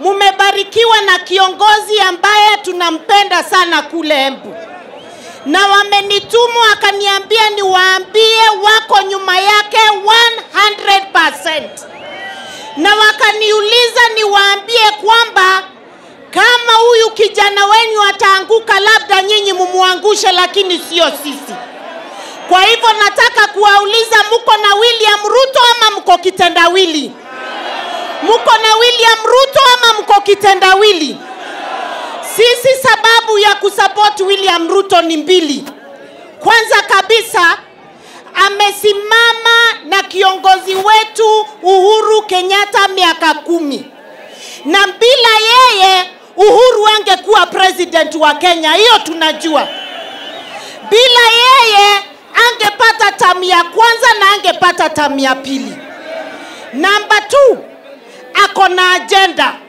mumebarikiwa na kiongozi ambaye tunampenda sana kule Embu, na wamenitumu akaniambia niwaambie wako nyuma yake 100%, na wakaniuliza niwaambie kwamba kama huyu kijana wenyu ataanguka, labda nyinyi mumwangushe, lakini sio sisi. Kwa hivyo nataka kuwauliza, mko na William Ruto ama mko kitendawili? Mko na William Ruto ama mko kitendawili? Sisi sababu ya kusupport William Ruto ni mbili. Kwanza kabisa amesimama na kiongozi wetu Uhuru Kenyatta miaka kumi, na bila yeye Uhuru angekuwa president wa Kenya, hiyo tunajua. Bila yeye angepata tamu ya kwanza na angepata tamu ya pili. Namba 2 ako na agenda